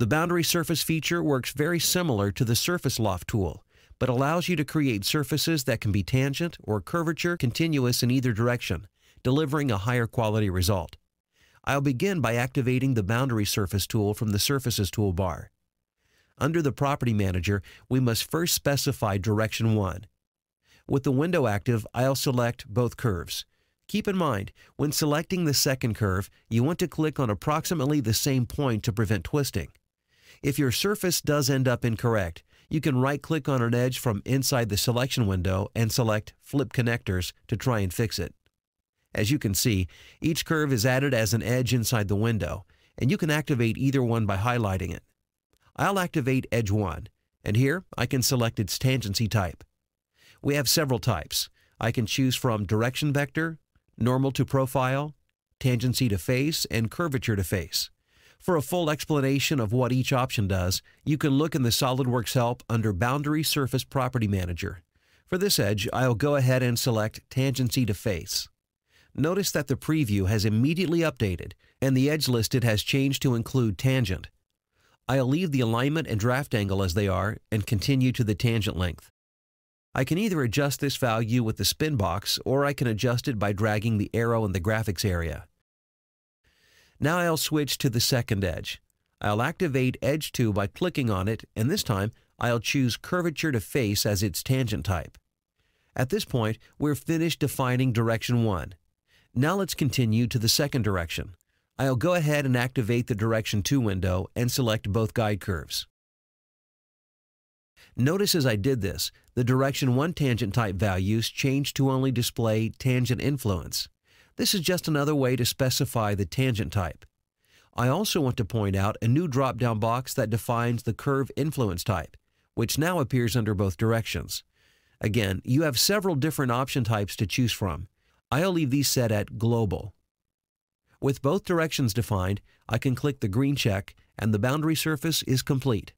The boundary surface feature works very similar to the surface loft tool, but allows you to create surfaces that can be tangent or curvature continuous in either direction, delivering a higher quality result. I'll begin by activating the Boundary Surface tool from the Surfaces toolbar. Under the Property Manager, we must first specify Direction 1. With the window active, I'll select both curves. Keep in mind, when selecting the second curve, you want to click on approximately the same point to prevent twisting. If your surface does end up incorrect, you can right-click on an edge from inside the selection window and select Flip Connectors to try and fix it. As you can see, each curve is added as an edge inside the window, and you can activate either one by highlighting it. I'll activate Edge 1, and here I can select its tangency type. We have several types. I can choose from Direction Vector, Normal to Profile, Tangency to Face, and Curvature to Face. For a full explanation of what each option does, you can look in the SOLIDWORKS help under Boundary Surface Property Manager. For this edge, I'll go ahead and select Tangency to Face. Notice that the preview has immediately updated and the edge listed has changed to include tangent. I'll leave the alignment and draft angle as they are and continue to the tangent length. I can either adjust this value with the spin box or I can adjust it by dragging the arrow in the graphics area. Now I'll switch to the second edge. I'll activate Edge 2 by clicking on it, and this time I'll choose Curvature to Face as its tangent type. At this point, we're finished defining Direction 1. Now let's continue to the second direction. I'll go ahead and activate the Direction 2 window and select both guide curves. Notice as I did this, the Direction 1 tangent type values changed to only display tangent influence. This is just another way to specify the tangent type. I also want to point out a new drop-down box that defines the curve influence type, which now appears under both directions. Again, you have several different option types to choose from. I'll leave these set at Global. With both directions defined, I can click the green check and the boundary surface is complete.